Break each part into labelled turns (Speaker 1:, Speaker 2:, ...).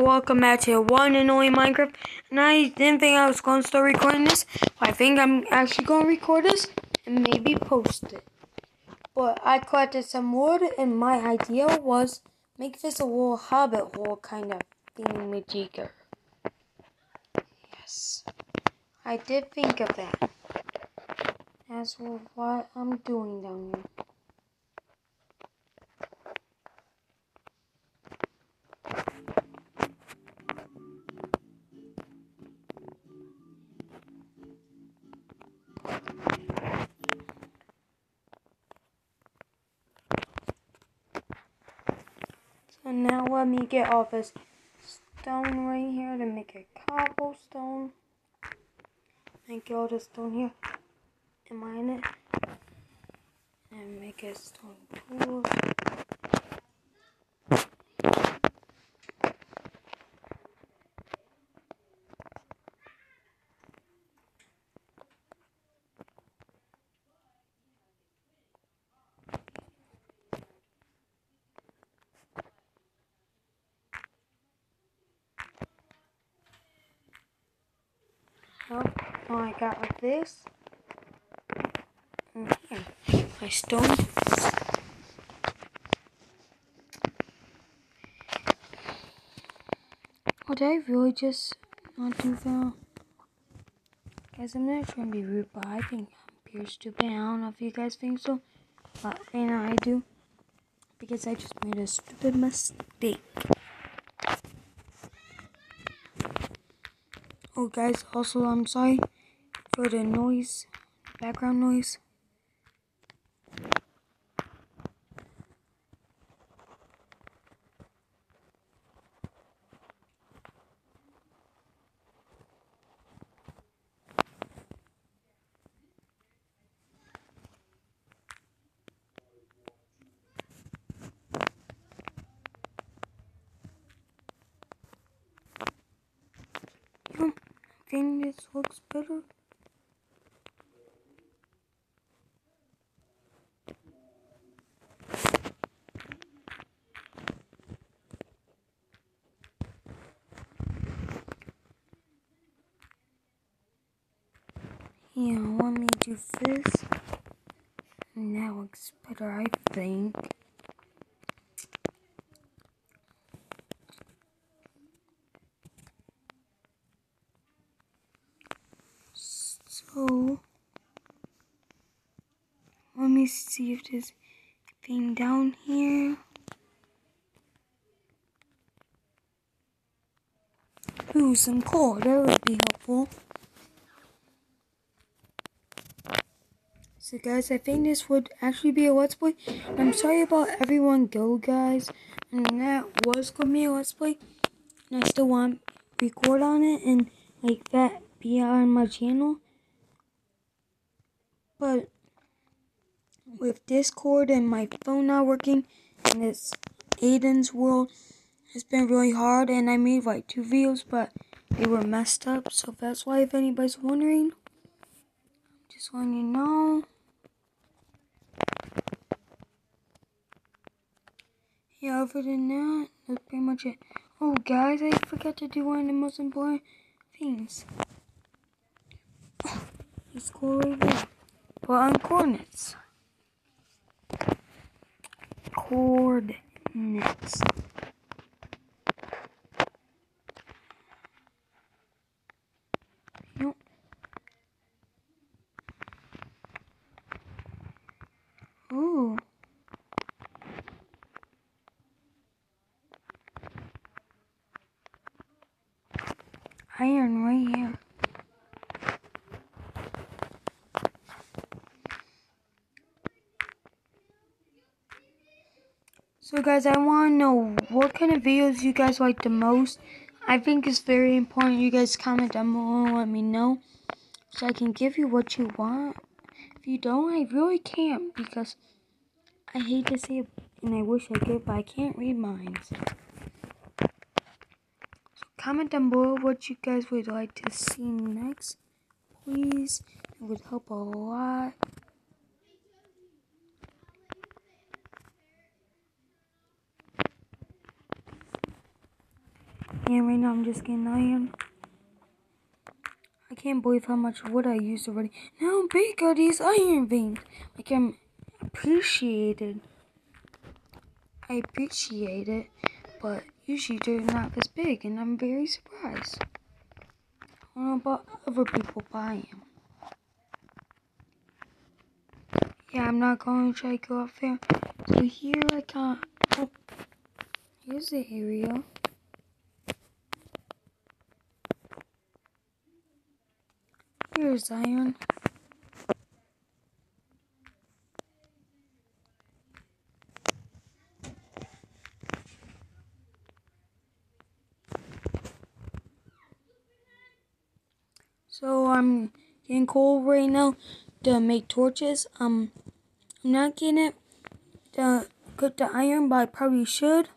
Speaker 1: welcome back to one and only Minecraft. And I didn't think I was going to start recording this, I think I'm actually going to record this and maybe post it. But I collected some wood, and my idea was make this a little hobbit hole kind of thingamajigger. Yes, I did think of that. That's what I'm doing down here. So now let me get all this stone right here to make a cobblestone. And get all the stone here and mine it. And make a stone tool. Oh, oh, I got like this. Here, my stone. Did I really just not do that? Guys, I'm not trying to be rude, but I think I'm pure stupid. I don't know if you guys think so, but right know I do. Because I just made a stupid mistake. Oh, guys, also, I'm sorry for the noise, background noise. Think this looks better. Yeah, let me do this. And that looks better, I think. So, let me see if there's anything down here. Ooh, some coal. That would be helpful. So guys, I think this would actually be a let's play. I'm sorry about everyone go guys. And that was going to be a let's play. And I still want to record on it and like that be on my channel. But with Discord and my phone not working and it's Aidan's world It's been really hard and I made like two videos but they were messed up so that's why if anybody's wondering just letting you know. Yeah other than that that's pretty much it. Oh guys I forgot to do one of the most important things. Let's go right there put on coordinates coordinates Nope. Ooh. Iron right here. So guys, I want to know what kind of videos you guys like the most. I think it's very important you guys comment down below and let me know. So I can give you what you want. If you don't, I really can't because I hate to say it and I wish I could, but I can't read minds. So comment down below what you guys would like to see next. Please. It would help a lot. And right now I'm just getting iron. I can't believe how much wood I used already. Now big are these iron veins. Like I'm appreciated. I appreciate it, but usually they're not this big, and I'm very surprised. I don't know about other people buying them. Yeah, I'm not going to try to go up there. So here I can't. Oh, here's the area. Here's iron. So I'm getting coal right now to make torches. Um, I'm not getting it to cook the iron, but I probably should.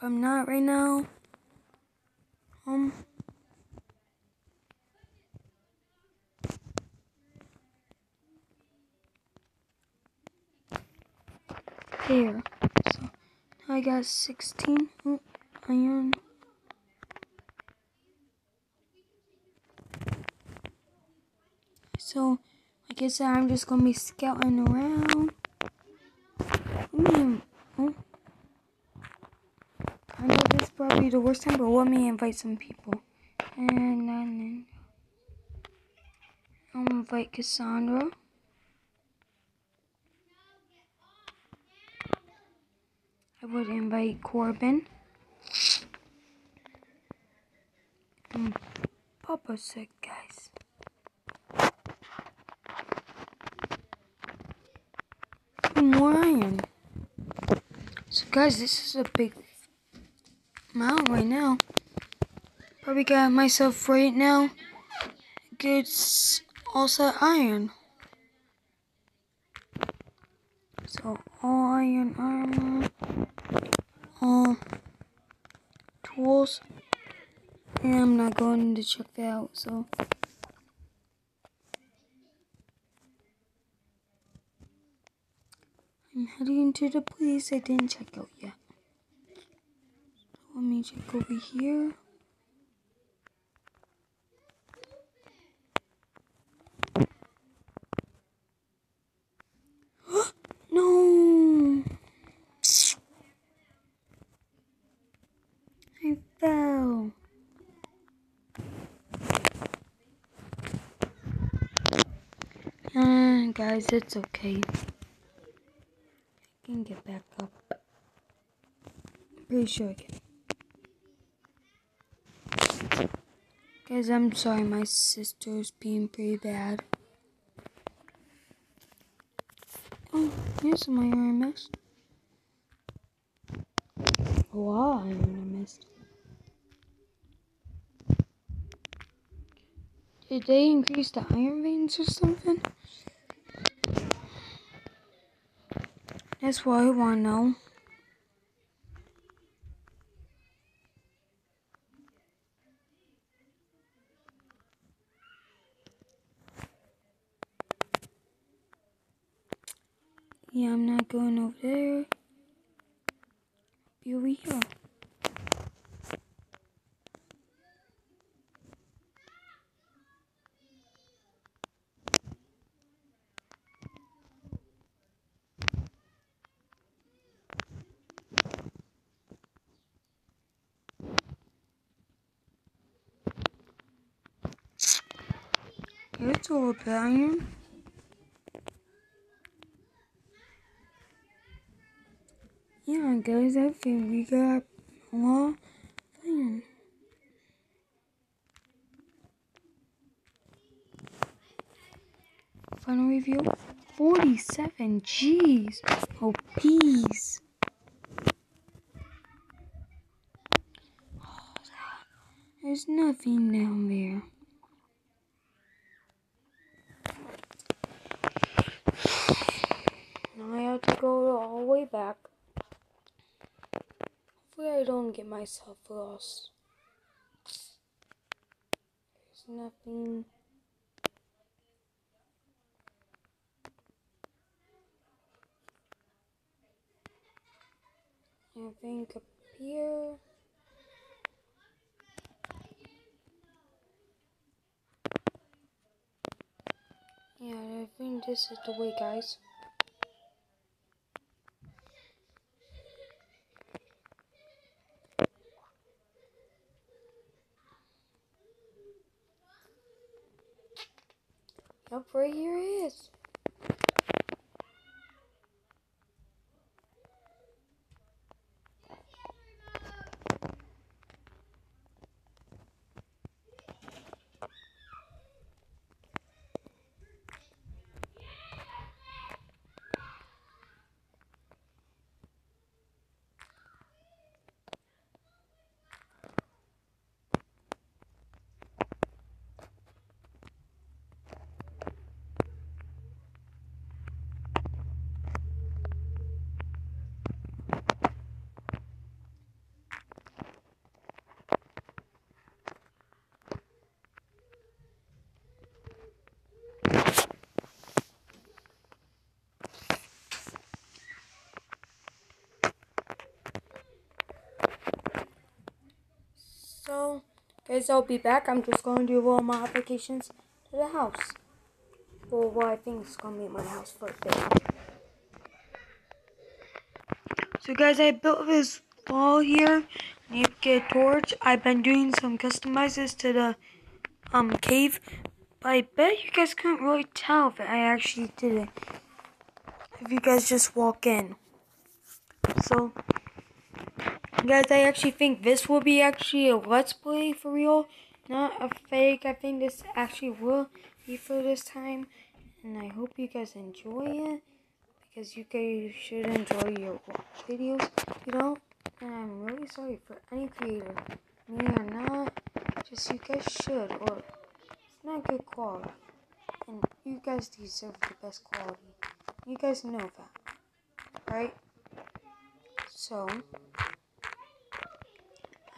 Speaker 1: But I'm not right now. Um. There. So I got 16 iron. So, I said, I'm just gonna be scouting around. I oh, I know this is probably the worst time, but let me invite some people. And then I'll invite Cassandra. I would invite Corbin. And Papa said, guys. iron. So guys, this is a big amount right now. Probably got myself right now good also iron. So all iron armor, all tools, and I'm not going to check that out. So. I'm heading to the place I didn't check out yet. Let me check over here. no! I fell. Uh, guys, it's okay I can get back up. Pretty sure I can. Guys, I'm sorry, my sister's being pretty bad. Oh, here's some iron missed. A iron missed. Did they increase the iron veins or something? That's what I want to know. Yeah, I'm not going over there. Be over here. It's all iron. Yeah, guys, I think we got lot of. Final review 47. Jeez. Oh, peace. There's nothing down there. to go all the way back. Hopefully I don't get myself lost. There's nothing... I think up here... Yeah, I think this is the way, guys. Yep, right here is. So, guys, I'll be back. I'm just going to do all my applications to the house. For what I think is going to be my house for a bit. So, guys, I built this wall here. To get a torch. I've been doing some customizes to the um cave. But I bet you guys couldn't really tell if I actually did it. If you guys just walk in. So, Guys, I actually think this will be actually a let's play for real, not a fake. I think this actually will be for this time, and I hope you guys enjoy it because you guys should enjoy your videos. You know, and I'm really sorry for any creator, me or not. Just you guys should, or it's not good quality, and you guys deserve the best quality. You guys know that, right? So.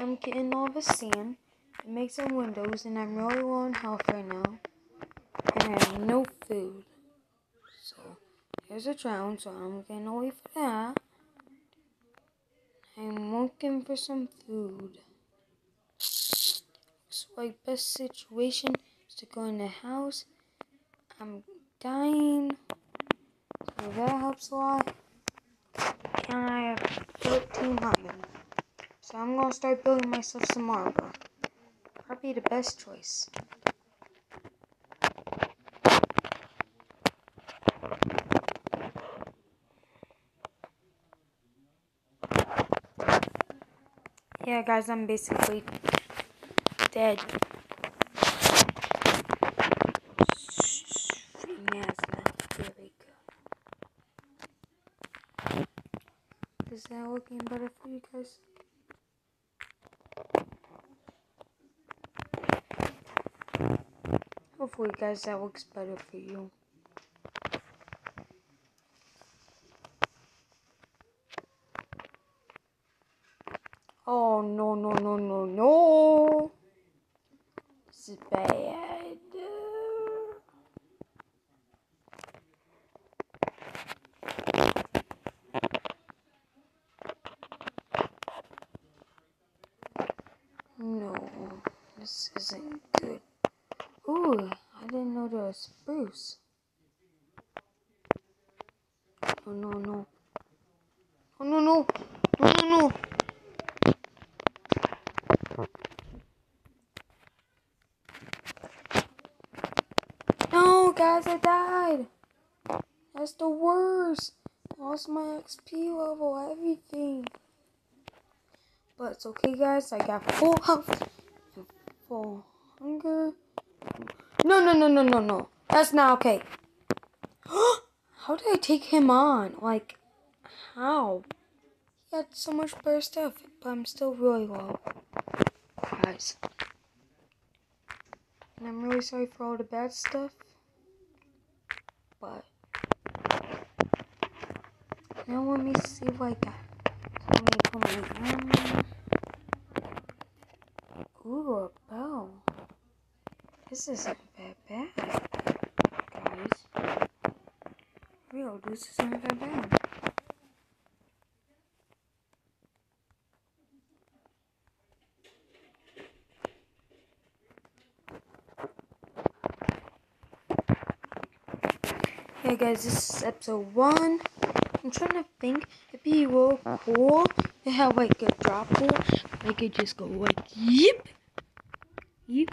Speaker 1: I'm getting all the sand to make some windows, and I'm really low on health right now. And I have no food. So, there's a drown, so I'm getting away for that. I'm looking for some food. So, my best situation is to go in the house. I'm dying. So that helps a lot. And I have 1300. So I'm gonna start building myself some marble. Probably the best choice. Yeah, guys, I'm basically dead. Is that looking better for you guys? Hopefully, guys, that works better for you. Oh, no, no, no, no, no. This is bad. No, this isn't good. Ooh, I didn't know there spruce. Oh no no. Oh no no. No no no. No guys I died. That's the worst. Lost my XP level, everything. But it's okay guys, I got full health full hunger. No, no, no, no, no, no. That's not okay. how did I take him on? Like, how? He had so much better stuff, but I'm still really low. Guys. And I'm really sorry for all the bad stuff. But. Now let me see what I got. Let me put my. Ooh, a bow. This isn't that bad, guys. Real, this isn't that bad. Okay, guys, this is episode one. I'm trying to think. It'd be real cool to have like a drop pool. I could just go like yep, yip.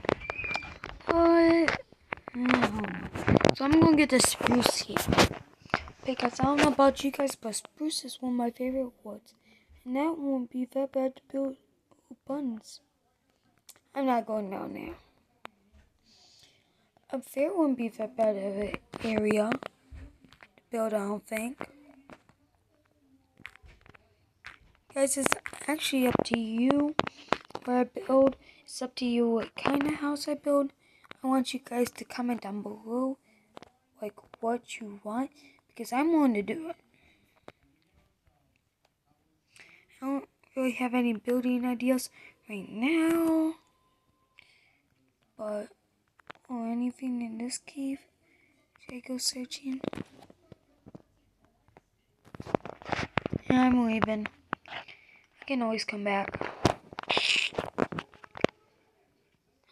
Speaker 1: But mm, so I'm gonna get the spruce here because I don't know about you guys, but spruce is one of my favorite woods, and that won't be that bad to build buns. I'm not going down there. Up there wouldn't be that bad of an area to build, I don't think. Guys, it's actually up to you where I build. It's up to you what kind of house I build. I want you guys to comment down below like what you want because I'm willing to do it. I don't really have any building ideas right now, but or anything in this cave. Should I go searching? Yeah, I'm leaving. I can always come back.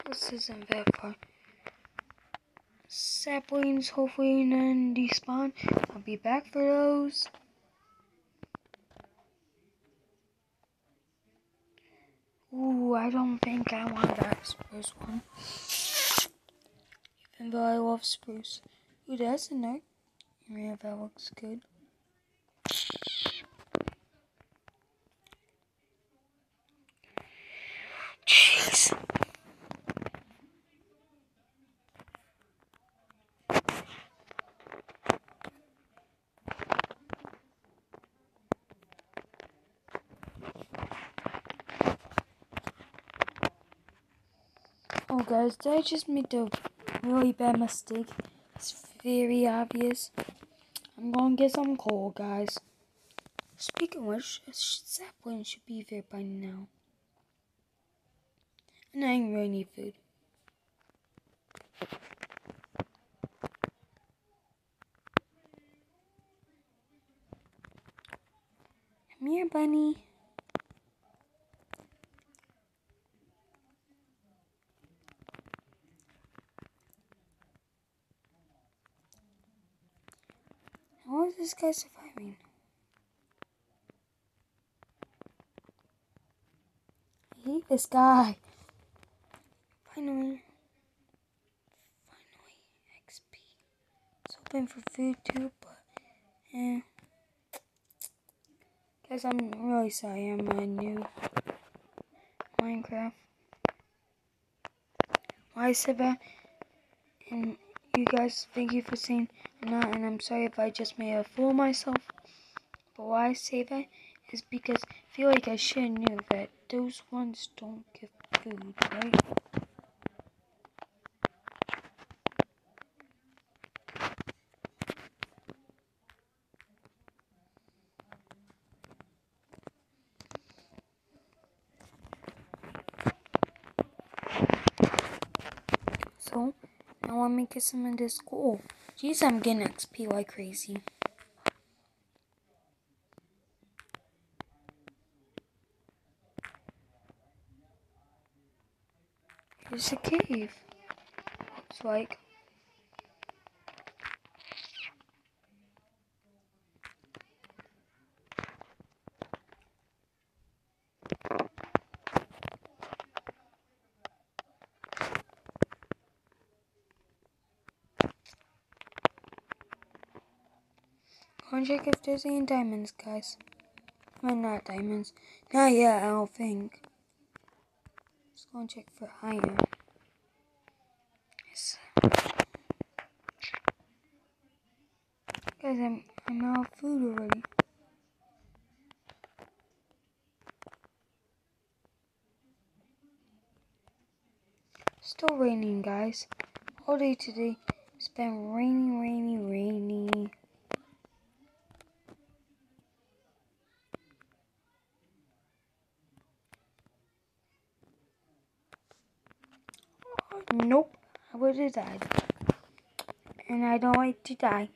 Speaker 1: This isn't that far. Saplings hopefully none despawn. I'll be back for those. Ooh, I don't think I want that spruce one. Even though I love spruce. Ooh, that's a note. Yeah, that looks good. Jeez. Oh guys, I just made a really bad mistake? It's very obvious. I'm gonna get some coal, guys. Speaking of which, sapling should be there by now. And I really need food. Come here, bunny. How is this guy surviving? I hate this guy. Finally. Finally, XP. It's hoping for food too, but eh. Guys, I'm really sorry I'm a new Minecraft. Why I said that, and you guys, thank you for saying and I'm sorry if I just made a fool of myself. But why I say that is because I feel like I should have knew that those ones don't give food, right? So, now I'm making some of this cool. Jeez, oh, I'm getting XP like crazy. Here's a cave. It's like. And check if there's any diamonds, guys. Well, not diamonds. Not yet, I don't think. Let's go and check for iron. Yes. Guys, I'm, I'm out of food already. Still raining, guys. All day today. It's been rainy, rainy, rainy. Nope, I would have died. And I don't like to die.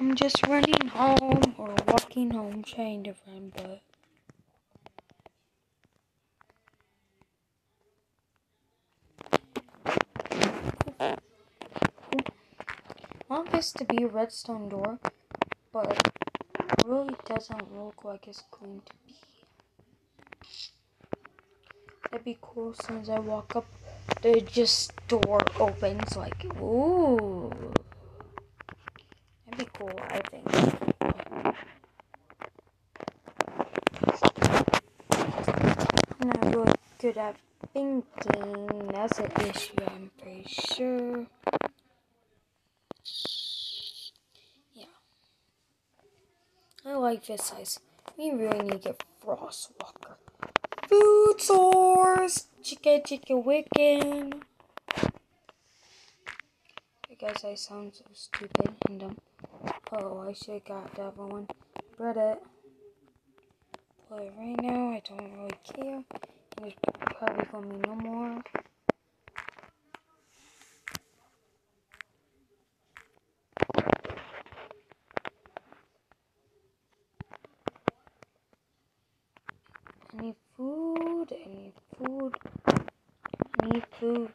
Speaker 1: I'm just running home or walking home, trying to run, but. I to be a redstone door, but it really doesn't look like it's going to be. That'd be cool since I walk up, the just door opens like, ooh. That'd be cool, I think. Good at thinking. That's an issue, I'm pretty sure. Yeah. I like this size. We really need to get Frostwalker. Food source! Chicken, chicken, wicken. I guess I sound so stupid and dumb. Oh, I should have got the other one. Reddit. But right now, I don't really care. There's probably gonna be no more. I need food. I need food. I need food.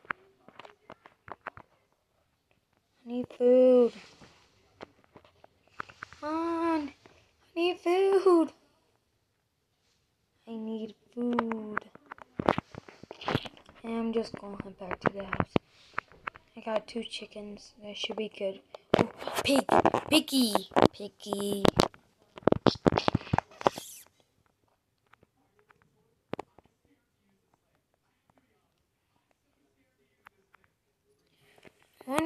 Speaker 1: I need food. Come on. I need food. I need food. And I'm just going to head back to the house. I got two chickens. That should be good. Oh, pig! Piggy! Piggy!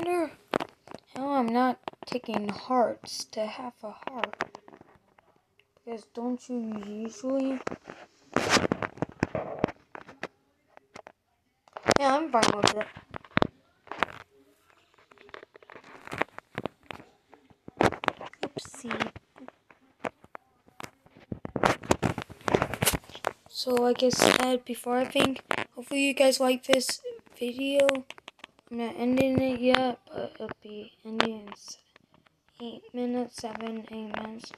Speaker 1: How I'm not taking hearts to half a heart. Because don't you usually? Yeah, I'm fine with it. Oopsie. So like I said before, I think hopefully you guys like this video. I'm not ending it yet, but it'll be ending in eight minutes, seven, eight minutes.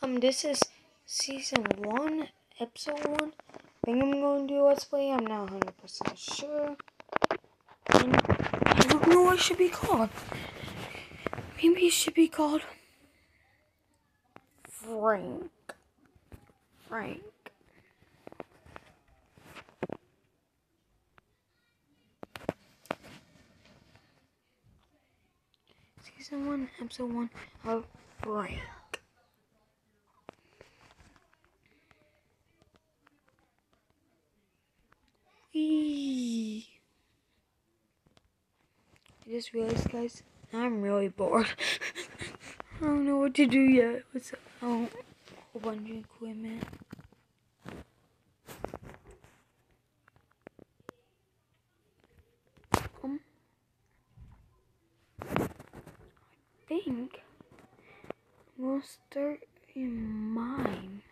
Speaker 1: Um, this is season one, episode one. I think I'm going to do let's play. I'm not 100% sure. And I don't know what it should be called. Maybe it should be called Frank. Frank. Season 1, Episode 1 of. Whee. I just realized, guys, I'm really bored. I don't know what to do yet. What's up? Oh, a whole bunch of equipment. Um, I think start in mine.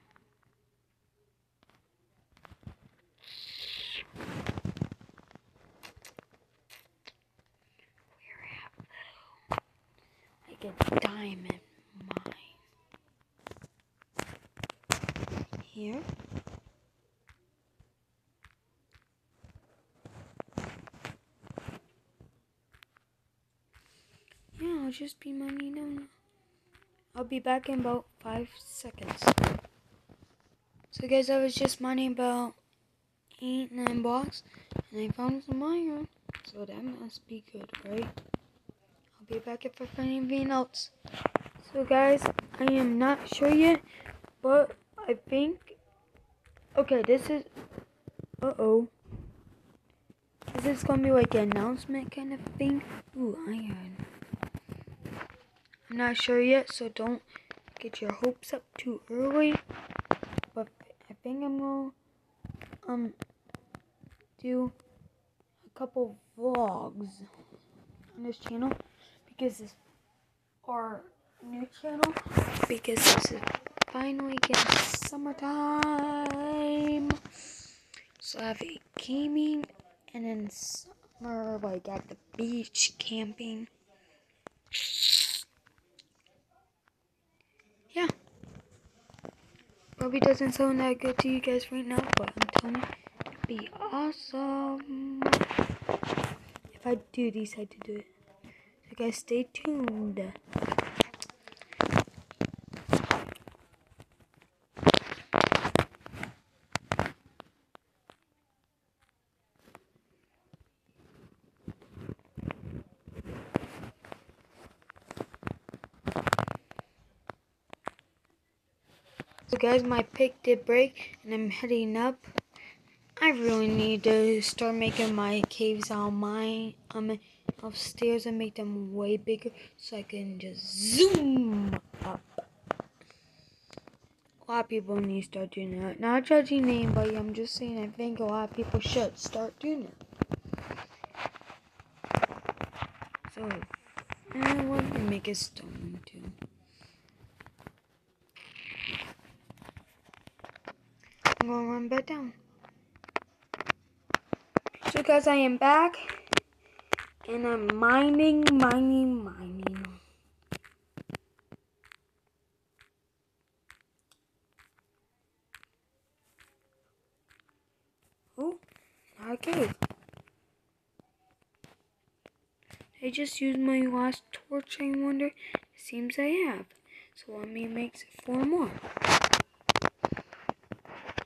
Speaker 1: Where at though? Like a diamond mine. Here. Yeah, I'll just be mining now. I'll be back in about five seconds. So guys, I was just mining about eight, nine blocks, and I found some iron. So that must be good, right? I'll be back if I find anything else. So guys, I am not sure yet, but I think, okay, this is, uh-oh. This is gonna be like an announcement kind of thing. Ooh, iron. Not sure yet, so don't get your hopes up too early. But I think I'm gonna um do a couple vlogs on this channel because it's our new channel because this is finally getting summertime. So I have a gaming and then summer like at the beach camping. Probably doesn't sound that good to you guys right now, but I'm telling you, it'd be awesome. If I do decide to do it. So guys, stay tuned. So guys, my pick did break and I'm heading up. I really need to start making my caves on my um upstairs and make them way bigger so I can just zoom up. A lot of people need to start doing that. Not judging anybody, I'm just saying I think a lot of people should start doing it. So, I want to make a stone too. I'm gonna run back down. So guys, I am back. And I'm mining, mining, mining. Oh, cave. I just used my last torch, I wonder. It seems I have. So let me make four more.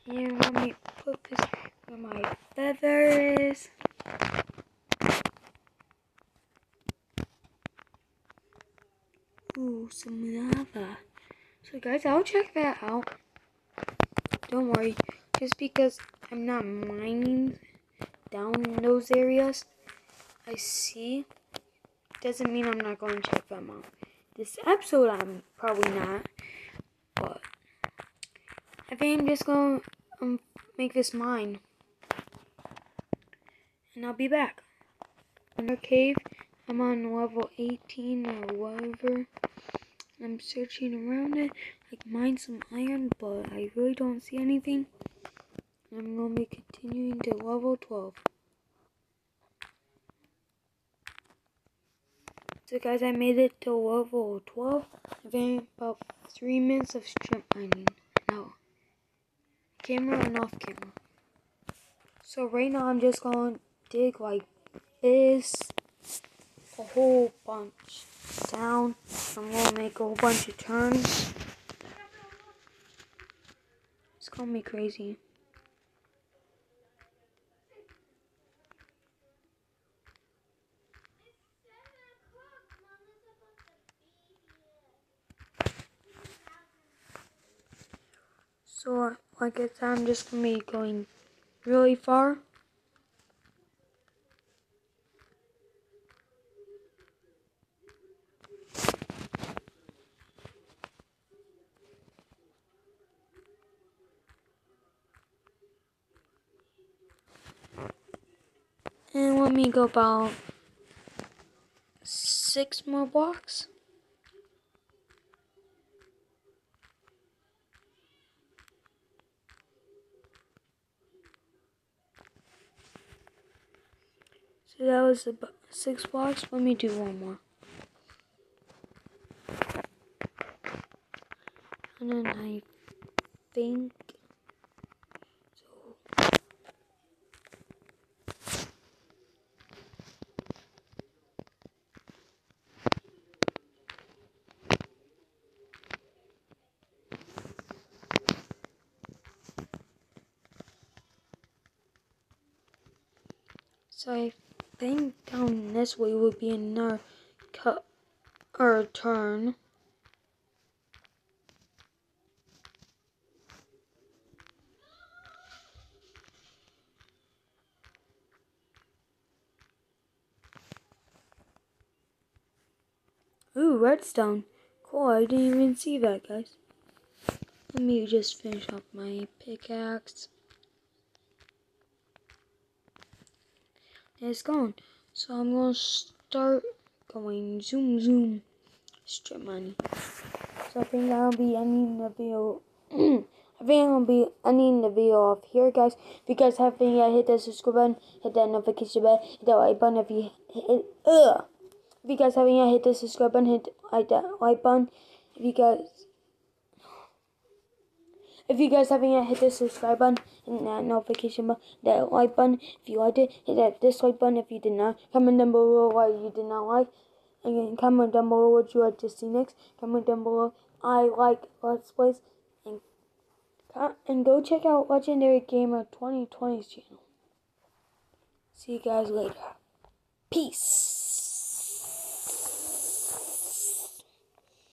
Speaker 1: And let me put this where my feather is. Ooh, some lava. So guys, I'll check that out. Don't worry, just because I'm not mining down those areas I see doesn't mean I'm not going to check them out. This episode I'm probably not, but I think I'm just going make this mine. And I'll be back. In the cave, I'm on level 18 or whatever. I'm searching around it, like mine some iron, but I really don't see anything. I'm going to be continuing to level 12. So guys, I made it to level 12. I've been about 3 minutes of strip mining. Now, camera and off camera. So right now I'm just going to dig like this a whole bunch down. I'm going to make a whole bunch of turns. It's going to be crazy. So, I said, I'm just going to be going really far. And let me go about six more blocks. So that was about six blocks. Let me do one more. And then I think so. So I think down way would be another cut turn. Ooh, redstone. Cool, I didn't even see that, guys. Let me just finish up my pickaxe. it's gone. So I'm gonna start going zoom zoom strip money. So I think I'll be ending the video. I think I'll be ending the video off here, guys. If you guys haven't yet, hit that subscribe button, hit that notification bell, hit that like button. If you hit. If you guys haven't yet, hit the subscribe button, hit like that like button. If you guys If you guys haven't yet, hit the subscribe button and that notification button, that like button. If you liked it, hit that dislike button. If you did not, comment down below why you did not like. And comment down below what you like to see next. Comment down below I like Let's Plays. And, and go check out Legendary Gamer 2020's channel. See you guys later. Peace.